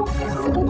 Música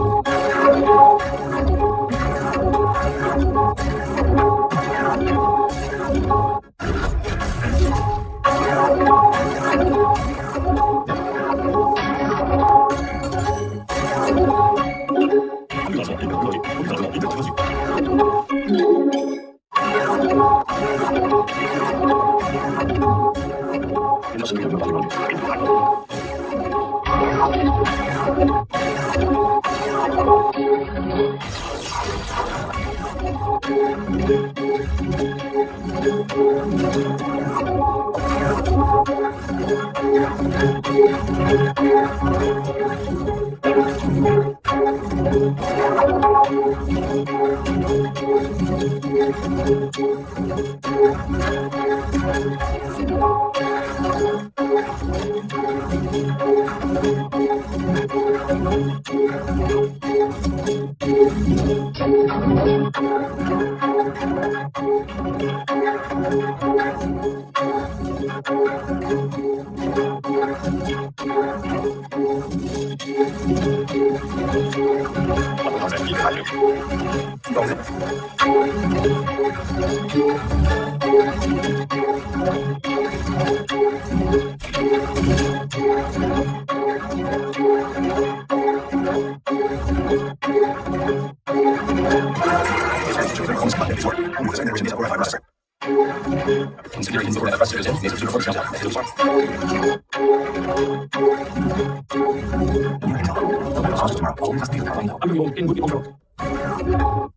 you.